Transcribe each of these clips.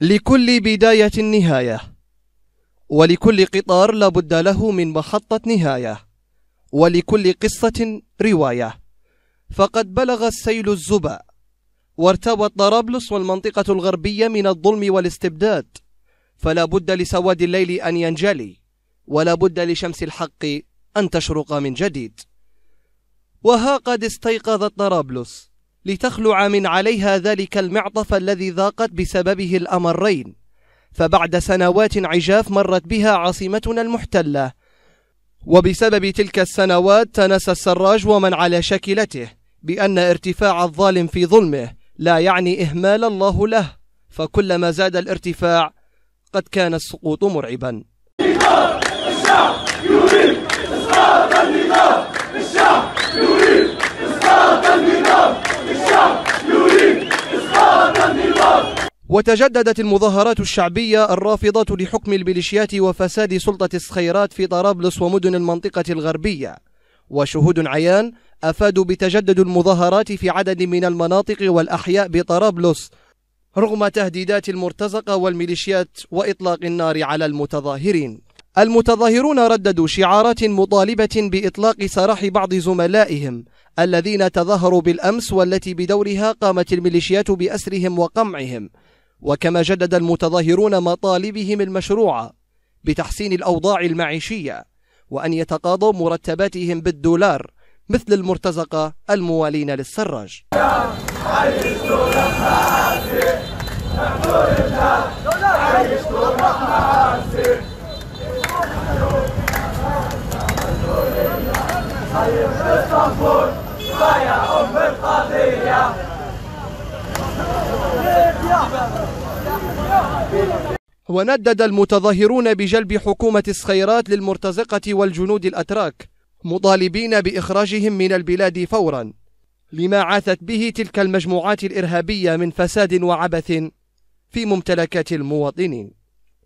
لكل بداية نهاية ولكل قطار لابد له من محطة نهاية ولكل قصة رواية. فقد بلغ السيل الزبا وارتوت طرابلس والمنطقة الغربية من الظلم والاستبداد. فلا بد لسواد الليل أن ينجلي ولا بد لشمس الحق أن تشرق من جديد. وها قد استيقظت طرابلس لتخلع من عليها ذلك المعطف الذي ذاقت بسببه الأمرين. فبعد سنوات عجاف مرت بها عاصمتنا المحتلة. وبسبب تلك السنوات تنسى السراج ومن على شكلته بأن ارتفاع الظالم في ظلمه لا يعني إهمال الله له. فكلما زاد الارتفاع قد كان السقوط مرعبا. وتجددت المظاهرات الشعبية الرافضة لحكم الميليشيات وفساد سلطة السخيرات في طرابلس ومدن المنطقة الغربية. وشهود عيان أفادوا بتجدد المظاهرات في عدد من المناطق والأحياء بطرابلس رغم تهديدات المرتزقة والميليشيات وإطلاق النار على المتظاهرين. المتظاهرون رددوا شعارات مطالبة بإطلاق سراح بعض زملائهم الذين تظاهروا بالأمس والتي بدورها قامت الميليشيات بأسرهم وقمعهم. وكما جدد المتظاهرون مطالبهم المشروعة بتحسين الأوضاع المعيشية وأن يتقاضوا مرتباتهم بالدولار مثل المرتزقة الموالين للسراج. وندد المتظاهرون بجلب حكومة السخيرات للمرتزقة والجنود الأتراك مطالبين بإخراجهم من البلاد فورا لما عاثت به تلك المجموعات الإرهابية من فساد وعبث في ممتلكات المواطنين.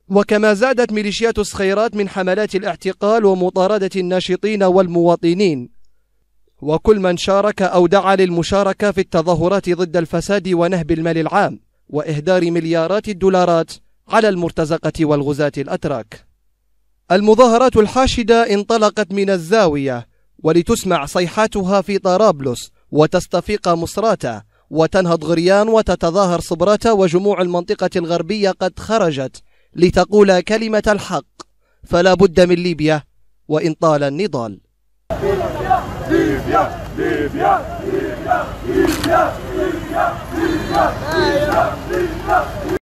وكما زادت ميليشيات السخيرات من حملات الاعتقال ومطاردة الناشطين والمواطنين. وكل من شارك أو دعا للمشاركة في التظاهرات ضد الفساد ونهب المال العام. وإهدار مليارات الدولارات على المرتزقة والغزاة الأتراك. المظاهرات الحاشدة انطلقت من الزاوية ولتسمع صيحاتها في طرابلس وتستفيق مصراتة وتنهض غريان وتتظاهر صبراتة وجموع المنطقة الغربية قد خرجت لتقول كلمة الحق. فلا بد من ليبيا وإن طال النضال. ليبيا ليبيا! Libya, Libya, Libya, Libya, Libya, Libya, Libya.